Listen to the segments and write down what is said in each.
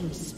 Killing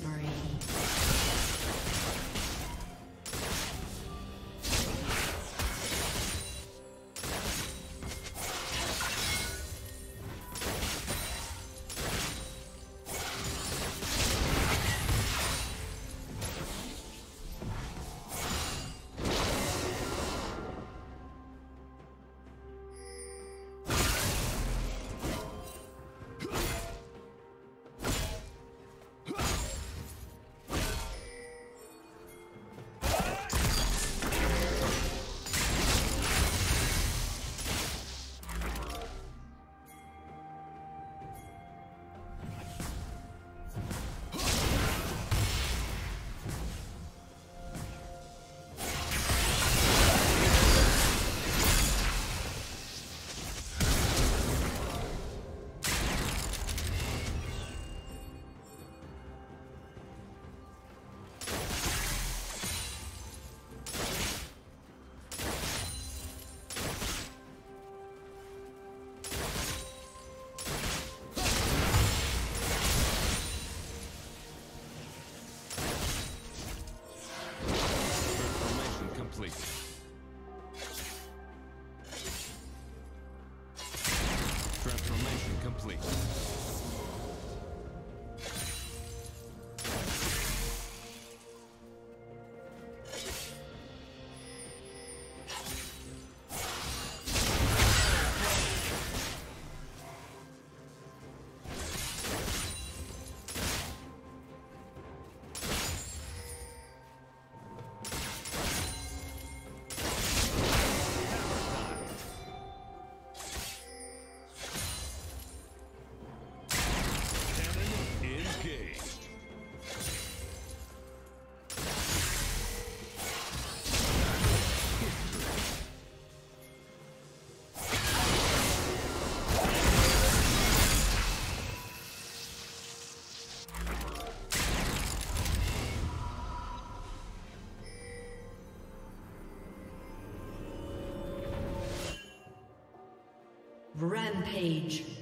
spree. Rampage.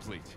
Complete.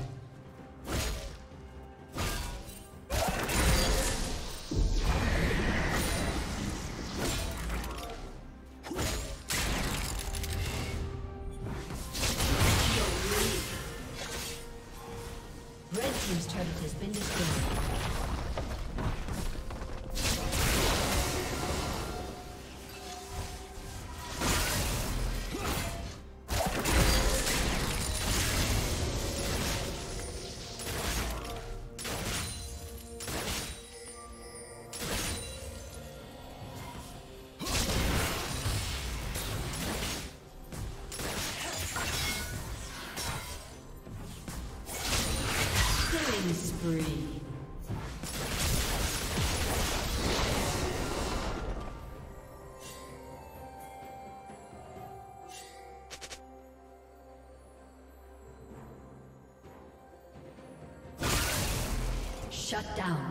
Shut down.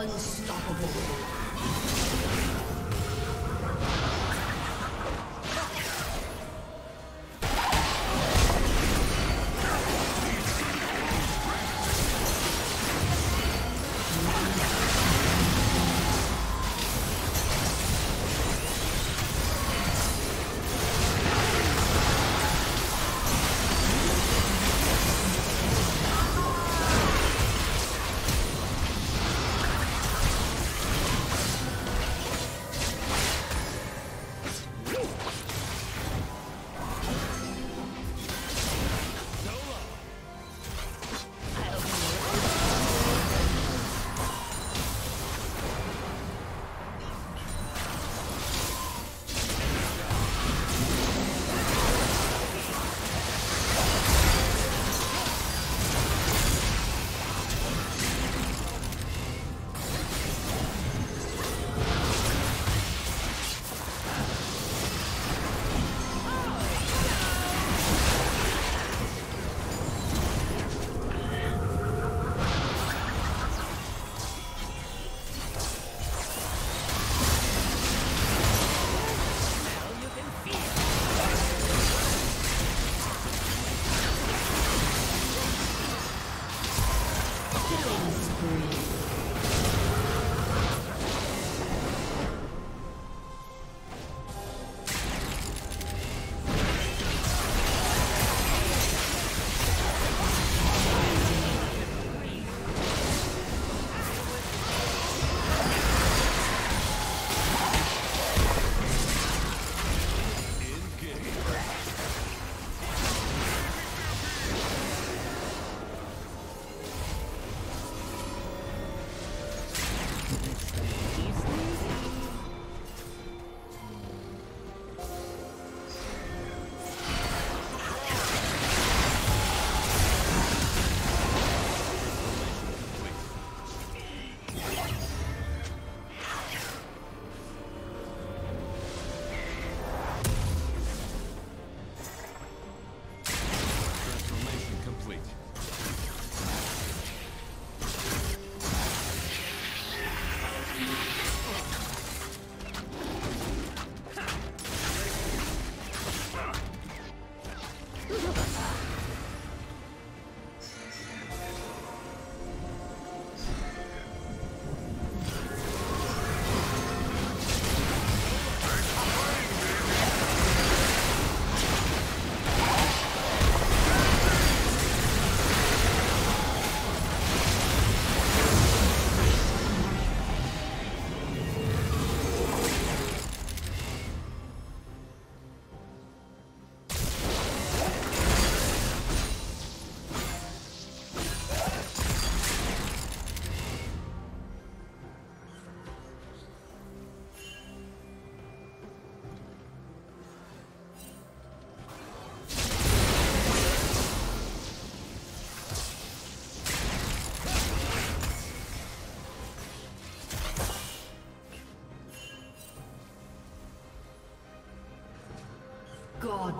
Unstoppable.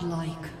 Godlike.